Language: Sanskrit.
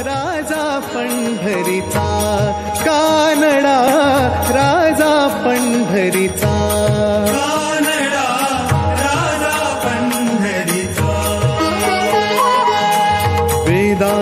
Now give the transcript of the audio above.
राजा पंढरीचा कानडा राजा भा राजा पंढरीचा. वेदा